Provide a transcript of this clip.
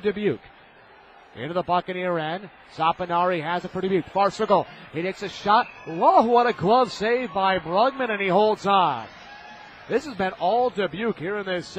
Dubuque. Into the Buccaneer end. Zapanari has it for Dubuque. Far circle. He takes a shot. Whoa, what a glove save by Bruggeman, and he holds on. This has been all Dubuque here in this.